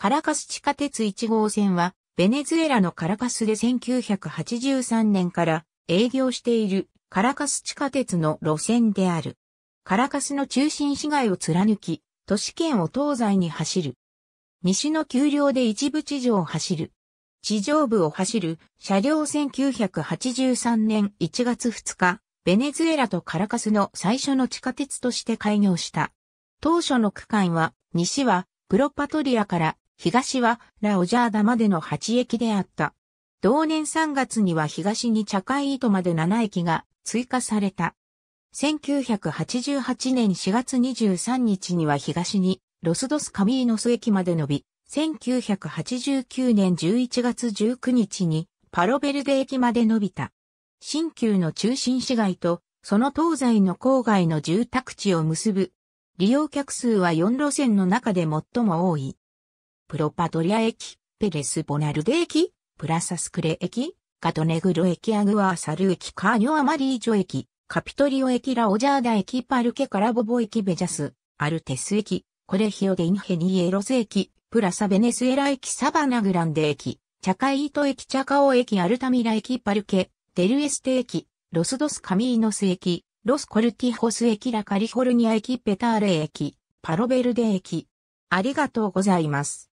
カラカス地下鉄1号線は、ベネズエラのカラカスで1983年から営業しているカラカス地下鉄の路線である。カラカスの中心市街を貫き、都市圏を東西に走る。西の丘陵で一部地上を走る。地上部を走る車両1983年1月2日、ベネズエラとカラカスの最初の地下鉄として開業した。当初の区間は、西はプロパトリアから東はラオジャーダまでの8駅であった。同年3月には東に茶会糸まで7駅が追加された。1988年4月23日には東にロスドスカミーノス駅まで伸び、1989年11月19日にパロベルデ駅まで伸びた。新旧の中心市街とその東西の郊外の住宅地を結ぶ。利用客数は4路線の中で最も多い。プロパトリア駅、ペレスボナルデ駅、プラサスクレ駅、カトネグロ駅アグアーサル駅カーニョアマリージョ駅、カピトリオ駅ラオジャーダ駅パルケカラボボ駅ベジャス、アルテス駅、コレヒオデインヘニエロス駅、プラサベネスエラ駅サバナグランデ駅、チャカイート駅チャカオ駅アルタミラ駅パルケ、デルエステ駅、ロスドスカミーノス駅、ロスコルティホス駅ラカリフォルニア駅ペターレ駅、パロベルデ駅。ありがとうございます。